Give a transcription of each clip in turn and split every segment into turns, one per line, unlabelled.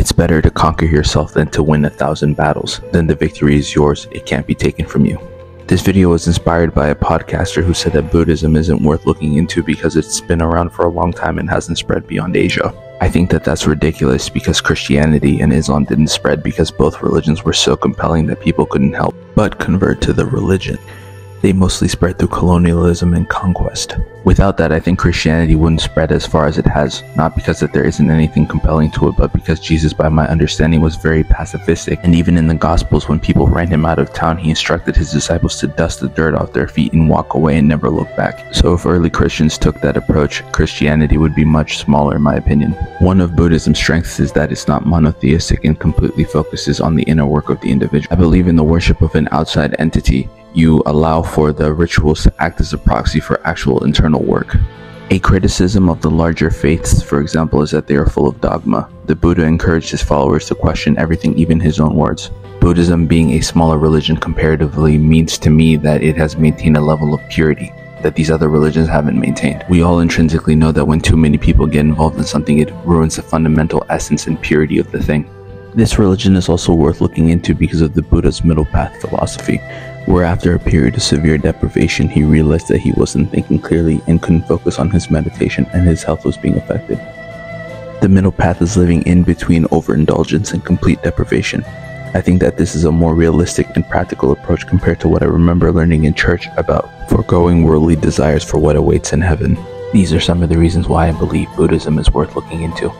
It's better to conquer yourself than to win a thousand battles. Then the victory is yours, it can't be taken from you. This video was inspired by a podcaster who said that Buddhism isn't worth looking into because it's been around for a long time and hasn't spread beyond Asia. I think that that's ridiculous because Christianity and Islam didn't spread because both religions were so compelling that people couldn't help but convert to the religion. They mostly spread through colonialism and conquest. Without that, I think Christianity wouldn't spread as far as it has, not because that there isn't anything compelling to it, but because Jesus, by my understanding, was very pacifistic. And even in the Gospels, when people ran him out of town, he instructed his disciples to dust the dirt off their feet and walk away and never look back. So if early Christians took that approach, Christianity would be much smaller in my opinion. One of Buddhism's strengths is that it's not monotheistic and completely focuses on the inner work of the individual. I believe in the worship of an outside entity, you allow for the rituals to act as a proxy for actual internal work. A criticism of the larger faiths, for example, is that they are full of dogma. The Buddha encouraged his followers to question everything, even his own words. Buddhism, being a smaller religion comparatively, means to me that it has maintained a level of purity that these other religions haven't maintained. We all intrinsically know that when too many people get involved in something, it ruins the fundamental essence and purity of the thing. This religion is also worth looking into because of the Buddha's middle path philosophy, where after a period of severe deprivation, he realized that he wasn't thinking clearly and couldn't focus on his meditation and his health was being affected. The middle path is living in between overindulgence and complete deprivation. I think that this is a more realistic and practical approach compared to what I remember learning in church about foregoing worldly desires for what awaits in heaven. These are some of the reasons why I believe Buddhism is worth looking into.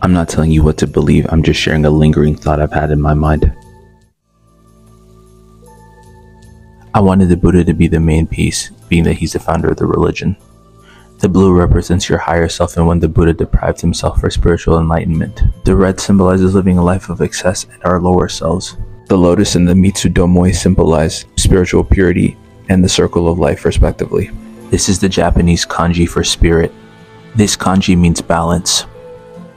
I'm not telling you what to believe, I'm just sharing a lingering thought I've had in my mind. I wanted the Buddha to be the main piece, being that he's the founder of the religion. The blue represents your higher self and when the Buddha deprived himself for spiritual enlightenment. The red symbolizes living a life of excess and our lower selves. The lotus and the Mitsudomoe symbolize spiritual purity and the circle of life respectively. This is the Japanese kanji for spirit. This kanji means balance.